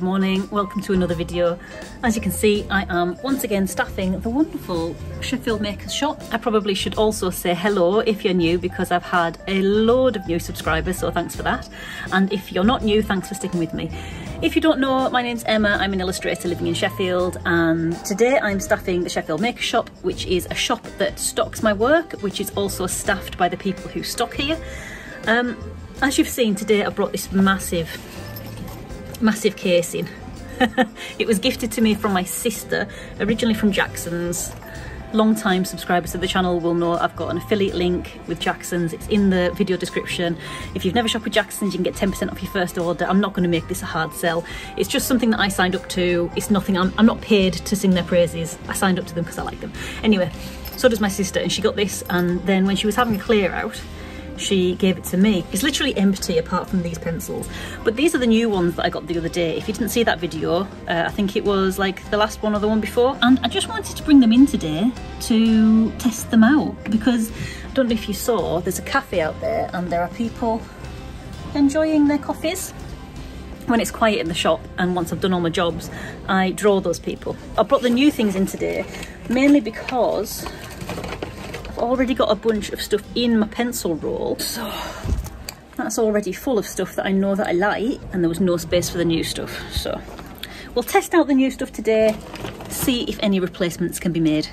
Good morning, welcome to another video. As you can see, I am once again staffing the wonderful Sheffield Makers shop. I probably should also say hello if you're new because I've had a load of new subscribers, so thanks for that. And if you're not new, thanks for sticking with me. If you don't know, my name's Emma, I'm an illustrator living in Sheffield and today I'm staffing the Sheffield Makers shop, which is a shop that stocks my work, which is also staffed by the people who stock here. Um, as you've seen today, I brought this massive massive casing. it was gifted to me from my sister, originally from Jackson's. Long time subscribers to the channel will know I've got an affiliate link with Jackson's. It's in the video description. If you've never shopped with Jackson's, you can get 10% off your first order. I'm not going to make this a hard sell. It's just something that I signed up to. It's nothing, I'm, I'm not paid to sing their praises. I signed up to them because I like them. Anyway, so does my sister and she got this and then when she was having a clear out, she gave it to me. It's literally empty apart from these pencils. But these are the new ones that I got the other day. If you didn't see that video, uh, I think it was like the last one or the one before. And I just wanted to bring them in today to test them out because I don't know if you saw, there's a cafe out there and there are people enjoying their coffees when it's quiet in the shop and once I've done all my jobs, I draw those people. I brought the new things in today, mainly because already got a bunch of stuff in my pencil roll. So that's already full of stuff that I know that I like and there was no space for the new stuff. So we'll test out the new stuff today, see if any replacements can be made.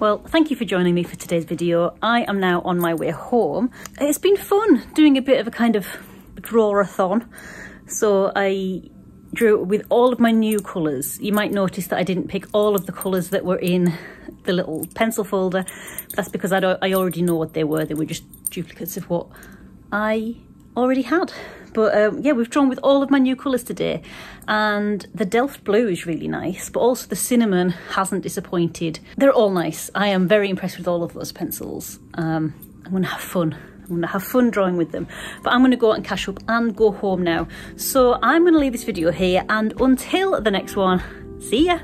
Well, thank you for joining me for today's video. I am now on my way home. It's been fun doing a bit of a kind of draw-a-thon. So I drew with all of my new colours. You might notice that I didn't pick all of the colours that were in the little pencil folder. That's because I, I already know what they were. They were just duplicates of what I already had. But um, yeah, we've drawn with all of my new colours today. And the Delft Blue is really nice, but also the Cinnamon hasn't disappointed. They're all nice. I am very impressed with all of those pencils. Um, I'm going to have fun. I'm going to have fun drawing with them. But I'm going to go out and cash up and go home now. So I'm going to leave this video here. And until the next one, see ya.